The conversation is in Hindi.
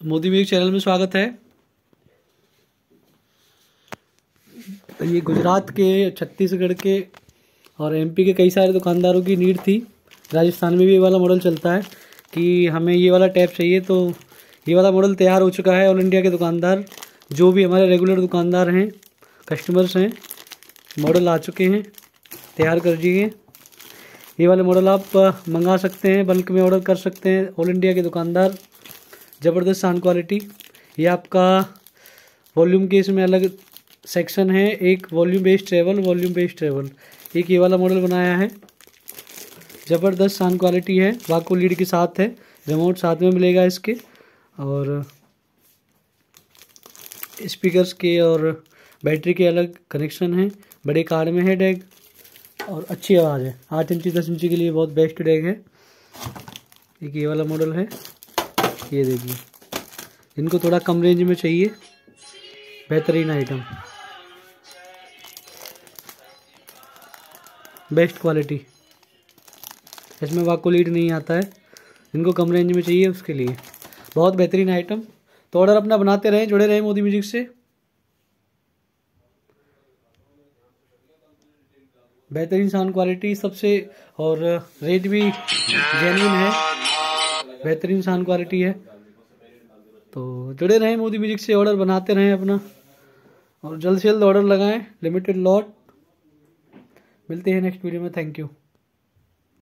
मोदी म्यूज़िक चैनल में स्वागत है। ये गुजरात के, छत्तीसगढ़ के और एमपी के कई सारे दुकानदारों की नीड थी। राजस्थान में भी ये वाला मॉडल चलता है कि हमें ये वाला टैप चाहिए तो ये वाला मॉडल तैयार हो चुका है। ऑल इंडिया के दुकानदार, जो भी हमारे रेगुलर दुकानदार हैं कस्टमर्स हैं मॉडल आ चुके हैं। तैयार कर दीजिए ये वाले मॉडल आप मंगा सकते हैं बल्क में ऑर्डर कर सकते हैं। ऑल इंडिया के दुकानदार ज़बरदस्त साउंड क्वालिटी ये आपका वॉल्यूम के इसमें अलग सेक्शन है। एक volume based travel volume based travel एक ये वाला मॉडल बनाया है। ज़बरदस्त साउंड क्वालिटी है। वाको लीड के साथ है। रिमोट साथ में मिलेगा इसके। और स्पीकर्स के और बैटरी के अलग कनेक्शन हैं। बड़े कार में है डैग। और अच्छी आवाज़ है। आठ इंची, दस इंची के लिए बहुत बेस्ट डैग है। एक ये वाला मॉडल है। ये देखिए। इनको थोड़ा कम रेंज में चाहिए। बेहतरीन आइटम बेस्ट क्वालिटी इसमें वाको लीड नहीं आता है। इनको कम रेंज में चाहिए उसके लिए। बहुत बेहतरीन आइटम तो ऑर्डर अपना बनाते रहें, जुड़े रहें मोदी म्यूज़िक से। बेहतरीन साउंड क्वालिटी सबसे और रेट भी जेन्यून है। बेहतरीन साउंड क्वालिटी है। तो जुड़े रहें मोदी म्यूज़िक से ऑर्डर बनाते रहें अपना। और जल्द से जल्द ऑर्डर लगाएँ लिमिटेड लॉट मिलते हैं नेक्स्ट वीडियो में थैंक यू